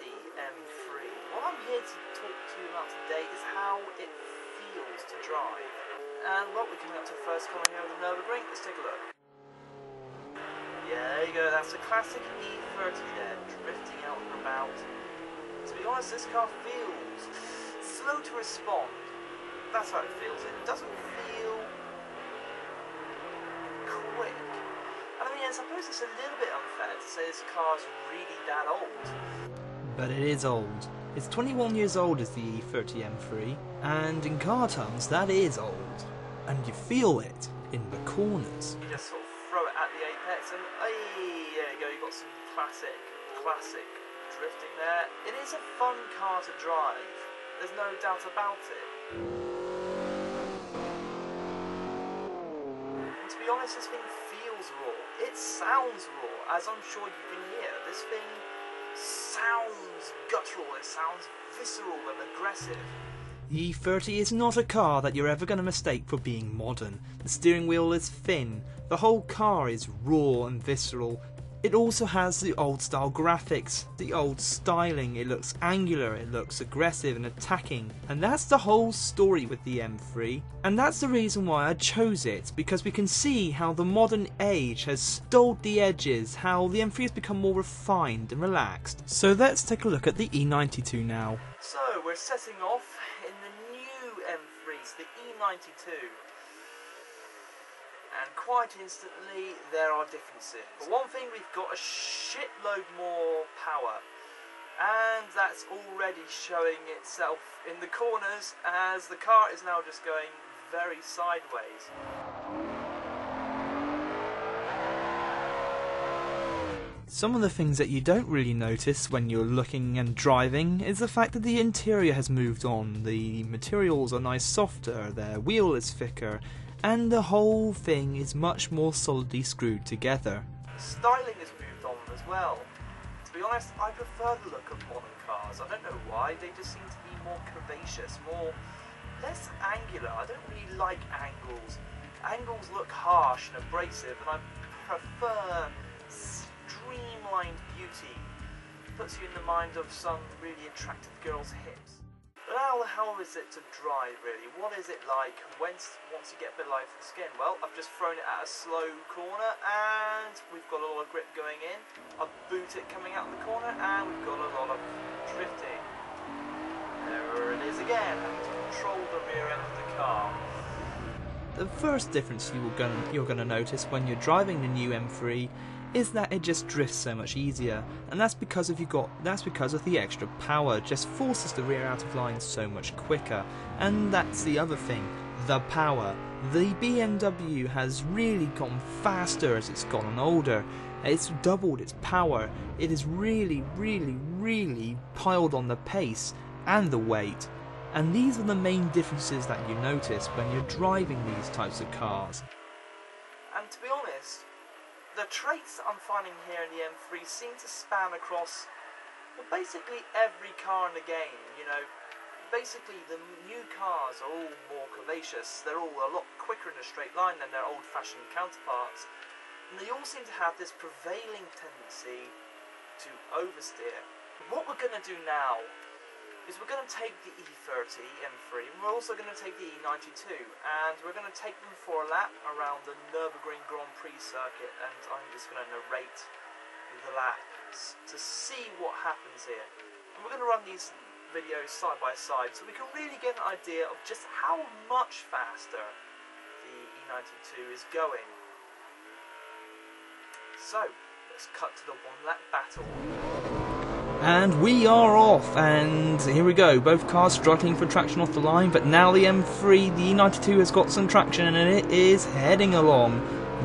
M3. What I'm here to talk to you about today is how it feels to drive. And well, we're coming up to the first corner here of the Nürburgring. Let's take a look. Yeah, there you go. That's a classic E30 there, drifting out and about. To be honest, this car feels slow to respond. That's how it feels. It doesn't feel quick. I mean, I suppose it's a little bit unfair to say this car's really that old. But it is old. It's 21 years old as the E30 M3, and in car terms, that is old. And you feel it in the corners. You just sort of throw it at the apex and hey, there you go, you've got some classic, classic drifting there. It is a fun car to drive. There's no doubt about it. And to be honest, this thing feels raw. It sounds raw, as I'm sure you can hear. This thing sounds guttural, it sounds visceral and aggressive. The E30 is not a car that you're ever going to mistake for being modern. The steering wheel is thin, the whole car is raw and visceral. It also has the old style graphics, the old styling, it looks angular, it looks aggressive and attacking. And that's the whole story with the M3. And that's the reason why I chose it, because we can see how the modern age has stoled the edges, how the M3 has become more refined and relaxed. So let's take a look at the E92 now. So, we're setting off in the new M3s, the E92. And quite instantly, there are differences. For one thing, we've got a shitload more power. And that's already showing itself in the corners as the car is now just going very sideways. Some of the things that you don't really notice when you're looking and driving is the fact that the interior has moved on. The materials are nice softer, their wheel is thicker, and the whole thing is much more solidly screwed together. Styling has moved on as well. To be honest, I prefer the look of modern cars. I don't know why, they just seem to be more curvaceous, more less angular. I don't really like angles. Angles look harsh and abrasive, and I prefer streamlined beauty. Puts you in the mind of some really attractive girl's hips. But how the hell is it to drive, really? What is it like once, once you get a bit of the skin? Well, I've just thrown it at a slow corner, and we've got a lot of grip going in. I boot it coming out of the corner, and we've got a lot of drifting. There it is again, having to control the rear end of the car. The first difference you will gonna, you're going to notice when you're driving the new M3 is that it just drifts so much easier, and that's because of you got that's because of the extra power just forces the rear out of line so much quicker. And that's the other thing, the power. The BMW has really gone faster as it's gotten older. It's doubled its power. It is really, really, really piled on the pace and the weight. And these are the main differences that you notice when you're driving these types of cars. And to be honest, the traits that I'm finding here in the M3 seem to span across well, basically every car in the game. You know, basically the new cars are all more curvaceous. They're all a lot quicker in a straight line than their old-fashioned counterparts, and they all seem to have this prevailing tendency to oversteer. What we're going to do now is we're going to take the E30 M3 and we're also going to take the E92 and we're going to take them for a lap around the Nürburgring Grand Prix circuit and I'm just going to narrate the laps to see what happens here. And we're going to run these videos side by side so we can really get an idea of just how much faster the E92 is going. So, let's cut to the one lap battle. And we are off, and here we go. Both cars struggling for traction off the line, but now the M3, the E92 has got some traction and it is heading along.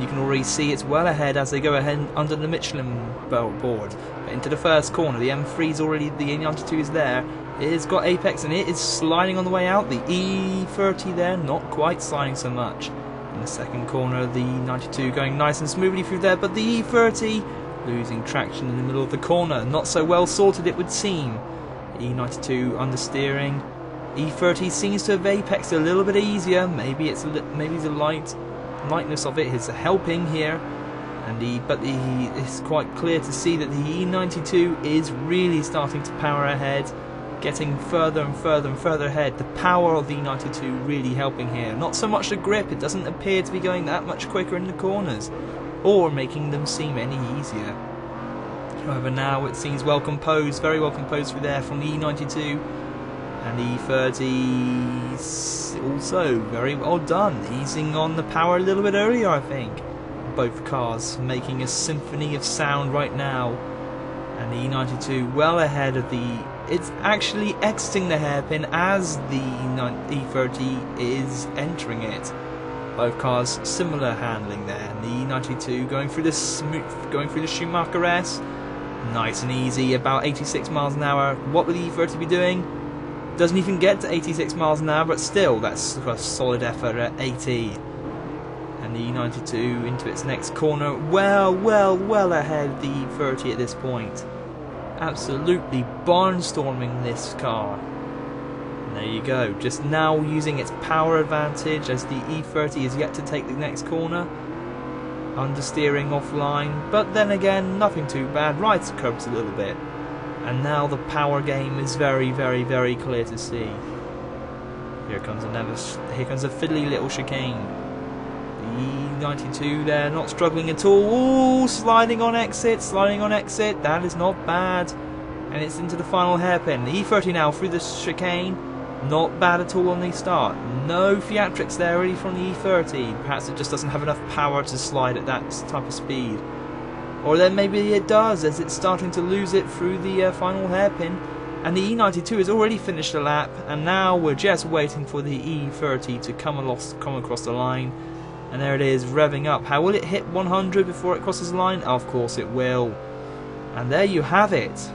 You can already see it's well ahead as they go ahead under the Michelin belt board. But into the first corner, the M3 is already, the E92 is there. It has got apex and it is sliding on the way out. The E30 there, not quite sliding so much. In the second corner, the E92 going nice and smoothly through there, but the E30 losing traction in the middle of the corner. Not so well sorted, it would seem. E92 understeering. E30 seems to have apexed a little bit easier. Maybe it's maybe the light lightness of it is helping here. And the, but it's quite clear to see that the E92 is really starting to power ahead, getting further and further and further ahead. The power of the E92 really helping here. Not so much the grip, it doesn't appear to be going that much quicker in the corners, or making them seem any easier. However, now it seems well composed, very well composed through there from the E92. And the E30 also very well done, easing on the power a little bit earlier, I think. Both cars making a symphony of sound right now. And the E92 well ahead of the. It's actually exiting the hairpin as the E30 is entering it. Both cars similar handling there. The E92 going through the smooth, going through the Schumacher S, nice and easy, about 86 miles an hour. What will the E30 be doing? Doesn't even get to 86 miles an hour, but still, that's a solid effort at 80. And the E92 into its next corner, well, well, well ahead of the E30 at this point. Absolutely barnstorming this car. There you go, just now using its power advantage as the E30 is yet to take the next corner. Understeering offline, but then again, nothing too bad, rides the curbs a little bit and now the power game is very, very, very clear to see. Here comes another, here comes a fiddly little chicane. The E92 there, not struggling at all. Ooh, sliding on exit, sliding on exit. That is not bad. And it's into the final hairpin. The E30 now through the chicane. Not bad at all on the start. No theatrics there really from the E30. Perhaps it just doesn't have enough power to slide at that type of speed. Or then maybe it does as it's starting to lose it through the uh, final hairpin. And the E92 has already finished a lap, and now we're just waiting for the E30 to come, across, come across the line. And there it is, revving up. How will it hit 100 before it crosses the line? Of course it will. And there you have it.